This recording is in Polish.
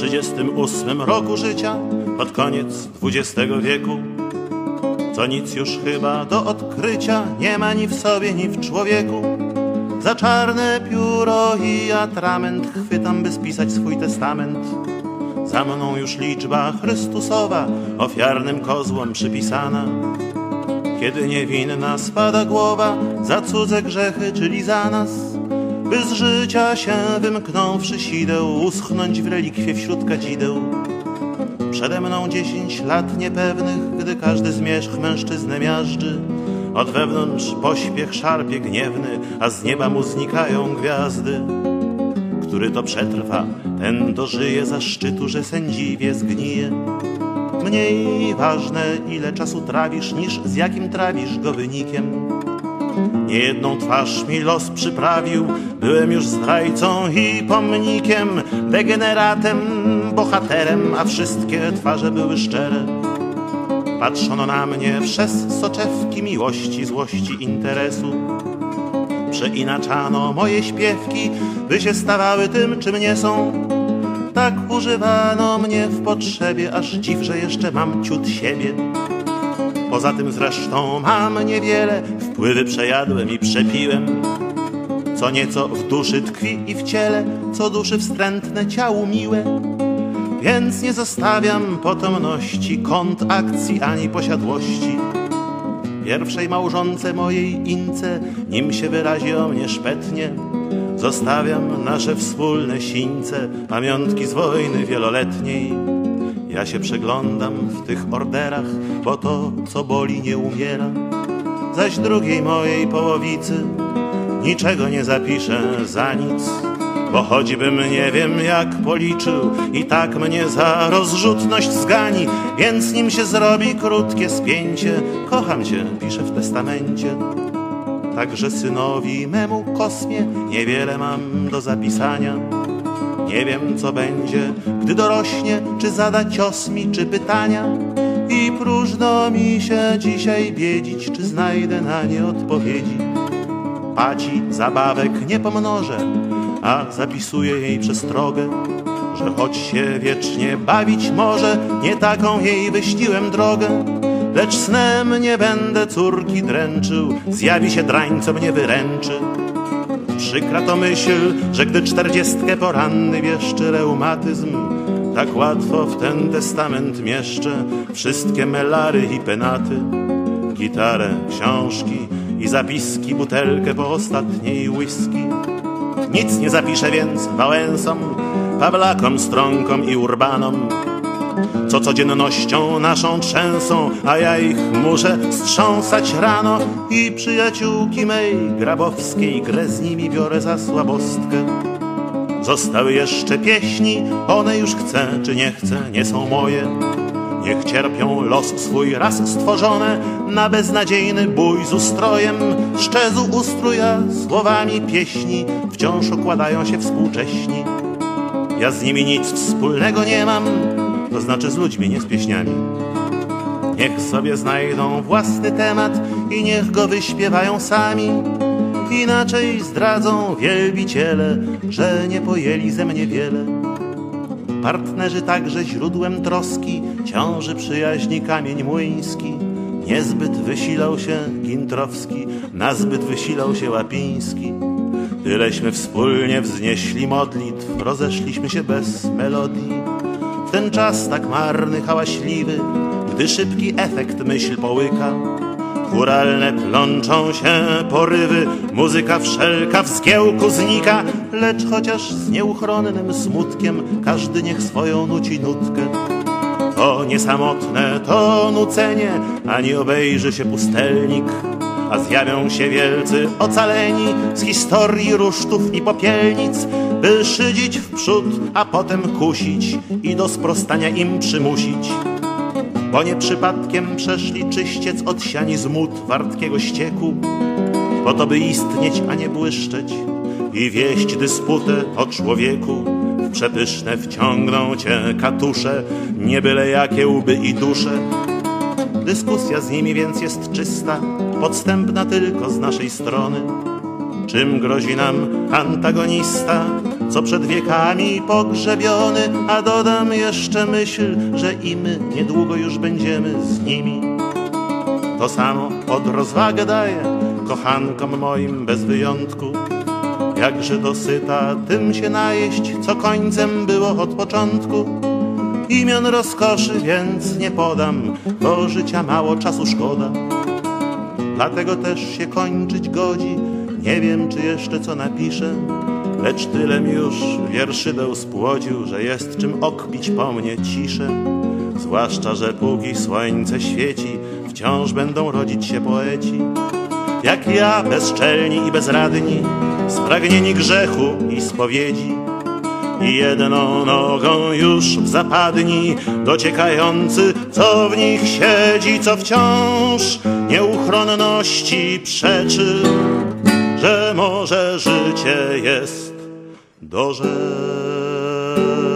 38 roku życia, pod koniec XX wieku. Co nic już chyba do odkrycia nie ma ni w sobie, ni w człowieku. Za czarne pióro i atrament chwytam, by spisać swój testament. Za mną już liczba Chrystusowa, ofiarnym kozłom przypisana. Kiedy niewinna spada głowa za cudze grzechy, czyli za nas, by z życia się wymknąwszy sideł, uschnąć w relikwie wśród kadzideł. Przede mną dziesięć lat niepewnych, gdy każdy zmierzch mężczyznę miażdży. Od wewnątrz pośpiech szarpie gniewny, a z nieba mu znikają gwiazdy. Który to przetrwa, ten dożyje zaszczytu, że sędziwie zgnije. Mniej ważne, ile czasu trawisz, niż z jakim trawisz go wynikiem. Niejedną twarz mi los przyprawił, byłem już zdrajcą i pomnikiem, degeneratem, bohaterem, a wszystkie twarze były szczere. Patrzono na mnie przez soczewki miłości, złości, interesu. Przeinaczano moje śpiewki, by się stawały tym, czym nie są. Tak używano mnie w potrzebie, aż dziw, że jeszcze mam ciut siebie. Poza tym zresztą mam niewiele, wpływy przejadłem i przepiłem. Co nieco w duszy tkwi i w ciele, co duszy wstrętne ciału miłe. Więc nie zostawiam potomności, kąt akcji ani posiadłości. Pierwszej małżonce mojej ince, nim się wyrazi o mnie szpetnie, zostawiam nasze wspólne sińce, pamiątki z wojny wieloletniej. Ja się przeglądam w tych orderach, bo to, co boli, nie umiera. Zaś drugiej mojej połowicy niczego nie zapiszę za nic, bo choćbym nie wiem jak policzył, i tak mnie za rozrzutność zgani, więc nim się zrobi krótkie spięcie, kocham cię, piszę w testamencie. Także synowi memu kosmie niewiele mam do zapisania. Nie wiem, co będzie, gdy dorośnie, czy zada cios mi, czy pytania. I próżno mi się dzisiaj biedzić, czy znajdę na nie odpowiedzi. Paci zabawek nie pomnożę, a zapisuję jej przestrogę, że choć się wiecznie bawić może, nie taką jej wyściłem drogę. Lecz snem nie będę córki dręczył, zjawi się drań, co mnie wyręczy. Przykra to myśl, że gdy czterdziestkę poranny wieszczy reumatyzm, tak łatwo w ten testament mieszczę wszystkie melary i penaty, gitarę, książki i zapiski, butelkę po ostatniej whisky. Nic nie zapiszę więc Wałęsom, Pawlakom, Stronkom i Urbanom, co codziennością naszą trzęsą, a ja ich muszę strząsać rano i przyjaciółki mej grabowskiej grę z nimi biorę za słabostkę. Zostały jeszcze pieśni, one już chcę czy nie chcę, nie są moje. Niech cierpią los swój raz stworzone na beznadziejny bój z ustrojem. Szczezu ustrój, a słowami pieśni wciąż okładają się współcześni. Ja z nimi nic wspólnego nie mam, to znaczy z ludźmi, nie z pieśniami. Niech sobie znajdą własny temat i niech go wyśpiewają sami. Inaczej zdradzą wielbiciele, że nie pojęli ze mnie wiele. Partnerzy także źródłem troski, ciąży przyjaźni kamień młyński. Niezbyt wysilał się Gintrowski, nazbyt wysilał się Łapiński. Tyleśmy wspólnie wznieśli modlitw, rozeszliśmy się bez melodii. Ten czas tak marny, hałaśliwy, gdy szybki efekt myśl połyka. Churalne plączą się porywy, muzyka wszelka w zgiełku znika, lecz chociaż z nieuchronnym smutkiem każdy niech swoją nuci nutkę. To niesamotne to nucenie, ani obejrzy się pustelnik, a zjawią się wielcy ocaleni z historii rusztów i popielnic, by szydzić w przód, a potem kusić i do sprostania im przymusić. Bo nie przypadkiem przeszli czyściec od siani zmut wartkiego ścieku, po to by istnieć, a nie błyszczeć i wieść dysputę o człowieku. W przepyszne wciągną cię katusze, nie byle jakie łby i dusze. Dyskusja z nimi więc jest czysta, podstępna tylko z naszej strony. Czym grozi nam antagonista? Co przed wiekami pogrzebiony, a dodam jeszcze myśl, że i my niedługo już będziemy z nimi. To samo od rozwagę daję kochankom moim bez wyjątku. Jakże dosyta tym się najeść, co końcem było od początku. Imion rozkoszy więc nie podam, bo życia mało czasu szkoda. Dlatego też się kończyć godzi, nie wiem czy jeszcze co napiszę, lecz tylem już wierszydeł spłodził, że jest czym okpić po mnie ciszę. Zwłaszcza, że póki słońce świeci, wciąż będą rodzić się poeci. Jak ja, bezczelni i bezradni, spragnieni grzechu i spowiedzi. I jedną nogą już w zapadni, dociekający, co w nich siedzi, co wciąż nieuchronności przeczy, że może życie jest do rzeczy.